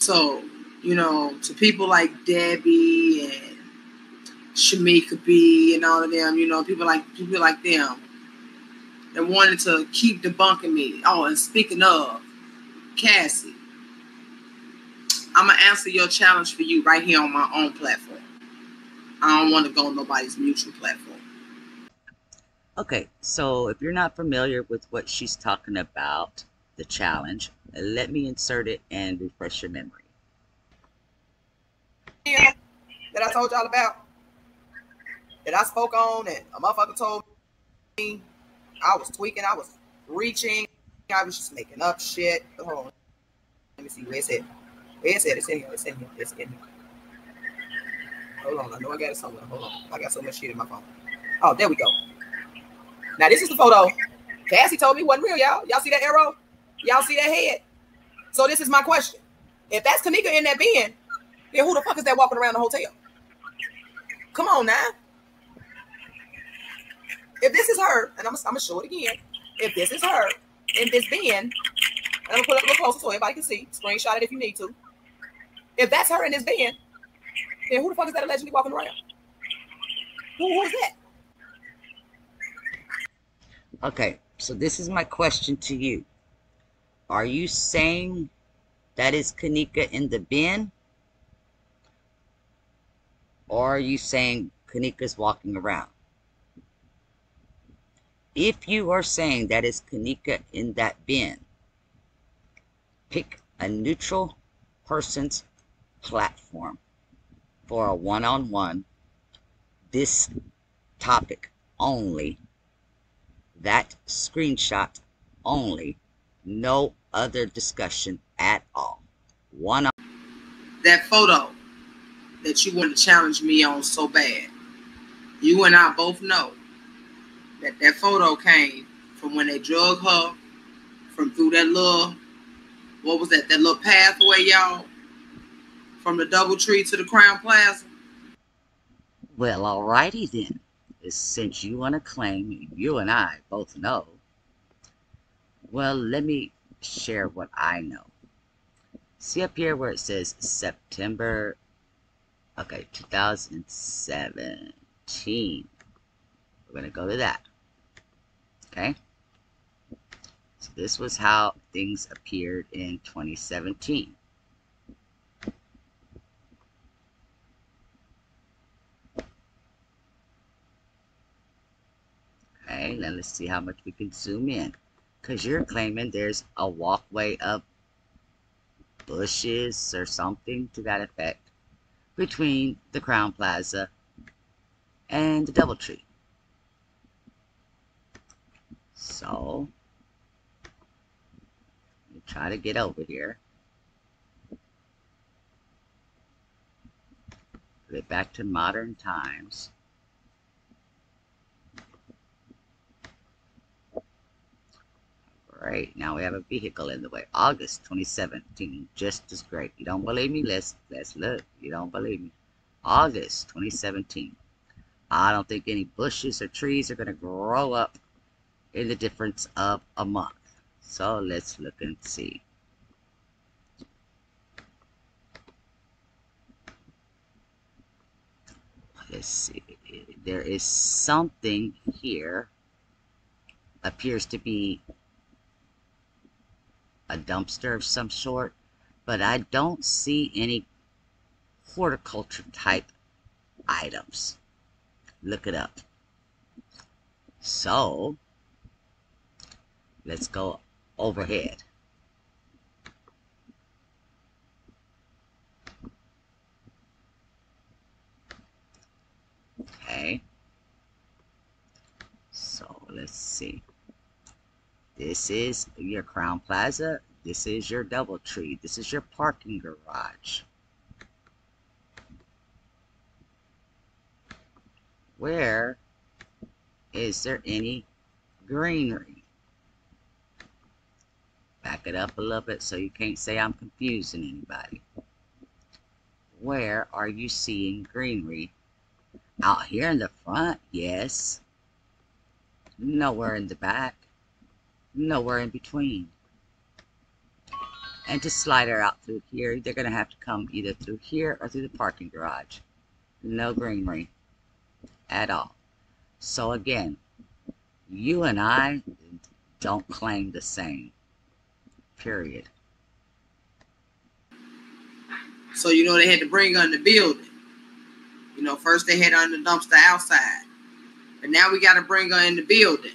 So, you know, to people like Debbie and Shamika B and all of them, you know, people like people like them that wanted to keep debunking me. Oh, and speaking of Cassie, I'm gonna answer your challenge for you right here on my own platform. I don't want to go on nobody's mutual platform. Okay, so if you're not familiar with what she's talking about, the challenge, let me insert it and refresh your memory. Yeah, that I told y'all about, that I spoke on, and a motherfucker told me I was tweaking, I was reaching, I was just making up shit. Hold on, let me see where it's at. Where it's? It's in here. It's in here. It's in here. Hold on, I know I got it somewhere. Hold on, I got so much shit in my phone. Oh, there we go. Now this is the photo. Cassie told me wasn't real, y'all. Y'all see that arrow? Y'all see that head? So this is my question. If that's Kenneka in that bin, then who the fuck is that walking around the hotel? Come on now. If this is her, and I'm, I'm gonna show it again. If this is her in this bin, and I'm gonna put it a little closer so everybody can see. Screenshot it if you need to. If that's her in this bin, then who the fuck is that allegedly walking around? Who, who is that? Okay, so this is my question to you. Are you saying that is Kenneka in the bin? Or are you saying Kenneka's walking around? If you are saying that is Kenneka in that bin, pick a neutral person's platform for a one-on-one, this topic only, that screenshot only, no other discussion at all. One on that photo that you want to challenge me on so bad. You and I both know that that photo came from when they drug her from through that little what was that that little pathway y'all from the double tree to the Crowne Plaza well alrighty then since you want to claim you and i both know well let me share what i know see up here where it says september okay 2017 we're going to go to that Okay? So this was how things appeared in 2017. Okay, now let's see how much we can zoom in. Because you're claiming there's a walkway of bushes or something to that effect between the Crowne Plaza and the Doubletree. So, try to get over here. It back to modern times. Right now we have a vehicle in the way. August 2017, just as great. You don't believe me? Let's let's look. You don't believe me? August 2017. I don't think any bushes or trees are going to grow up in the difference of a month. So let's look and see. Let's see. There is something here. Appears to be a dumpster of some sort, but I don't see any horticulture type items. Look it up. So, Let's go overhead. Okay. So let's see. This is your Crowne Plaza. This is your Doubletree. This is your parking garage. Where is there any greenery? Back it up a little bit so you can't say I'm confusing anybody. Where are you seeing greenery? Out here in the front, yes. Nowhere in the back. Nowhere in between. And to slide her out through here, they're going to have to come either through here or through the parking garage. No greenery at all. So again, you and I don't claim the same. Period. So you know they had to bring in the building. You know, first they had in the dumpster outside. But now we gotta bring her in the building.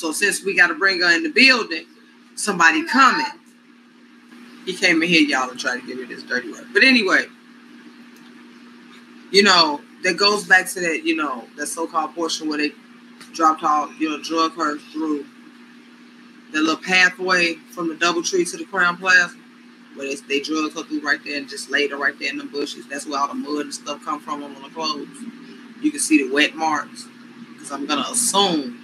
So since we gotta bring her in the building, somebody coming. He came in here, y'all, and tried to give me this dirty work. But anyway, you know, that goes back to that, you know, that so-called portion where they dropped off, you know, drug her through the little pathway from the double tree to the Crowne Plaza, where they, they drug her through right there and just laid her right there in the bushes. That's where all the mud and stuff come from on the clothes. You can see the wet marks. Because I'm gonna assume,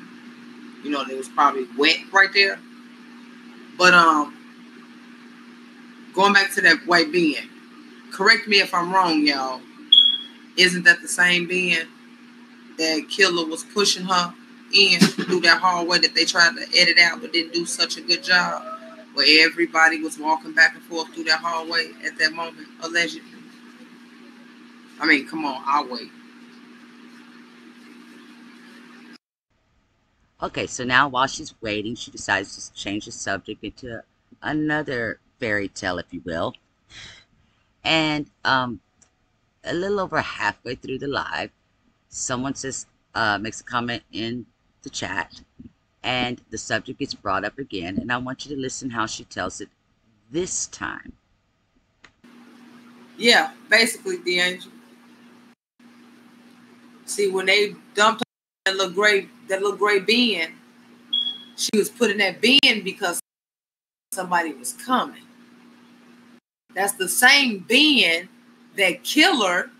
you know, it was probably wet right there. But um, going back to that white being, correct me if I'm wrong, y'all. Isn't that the same being that killer was pushing her in through that hallway that they tried to edit out but didn't do such a good job? Where everybody was walking back and forth through that hallway at that moment, allegedly. I mean, come on, I'll wait. Okay, so now while she's waiting, she decides to change the subject into another fairy tale, if you will. And um, a little over halfway through the live, someone says, uh, makes a comment in the chat, and the subject gets brought up again. And I want you to listen how she tells it this time. Yeah, basically, the angel. See, when they dumped that little gray, that little gray being, she was put in that being because somebody was coming. That's the same being that killer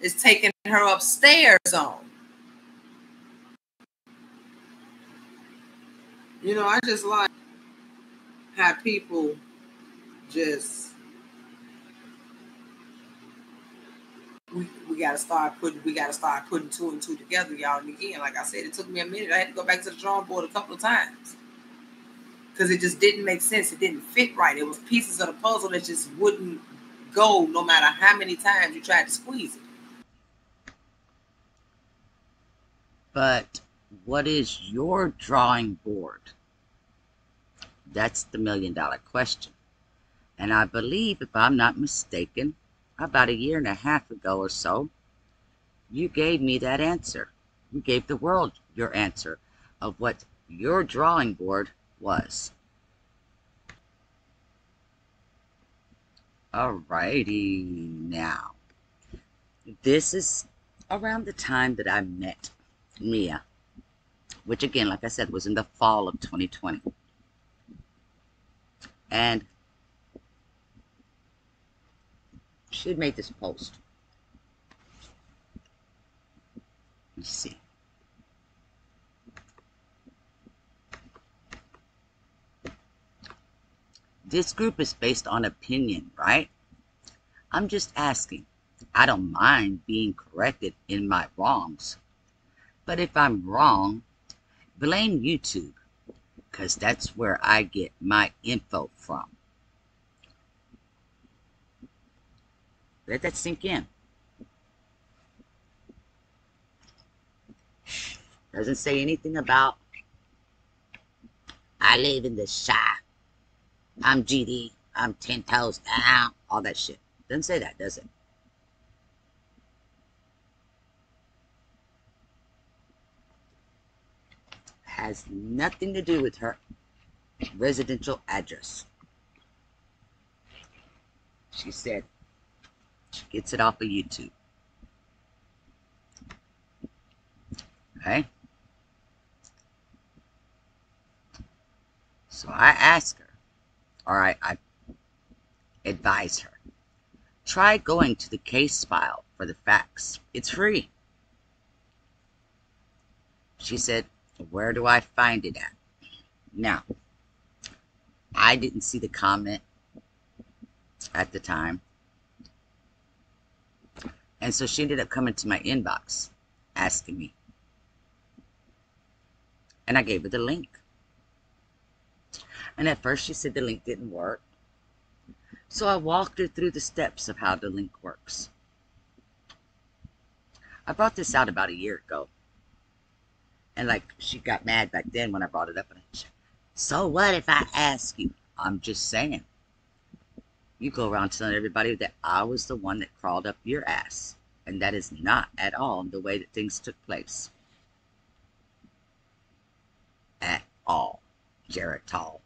is taking her upstairs on. You know, I just like how people just we, we gotta start putting we gotta start putting two and two together, y'all. And again, like I said, it took me a minute. I had to go back to the drawing board a couple of times because it just didn't make sense. It didn't fit right. It was pieces of the puzzle that just wouldn't go, no matter how many times you tried to squeeze it. But what is your drawing board? That's the million dollar question. And I believe, if I'm not mistaken, about a year and a half ago or so, you gave me that answer. You gave the world your answer of what your drawing board was. Alrighty now. This is around the time that I met Mia, which again, like I said, was in the fall of 2020. And she had made this post. Let's see. This group is based on opinion, right? I'm just asking. I don't mind being corrected in my wrongs. But if I'm wrong, blame YouTube, because that's where I get my info from. Let that sink in. Doesn't say anything about I live in the Chi. I'm GD. I'm 10 toes down. All that shit. Doesn't say that, does it? has nothing to do with her residential address. She said she gets it off of YouTube. Okay? So I ask her, or I, I advise her, try going to the case file for the facts. It's free. She said, where do I find it at? Now, I didn't see the comment at the time. And so she ended up coming to my inbox asking me. And I gave her the link. And at first she said the link didn't work. So I walked her through the steps of how the link works. I brought this out about a year ago. And like she got mad back then when I brought it up. And I, so what if I ask you? I'm just saying. You go around telling everybody that I was the one that crawled up your ass. And that is not at all the way that things took place. At all. Geritol.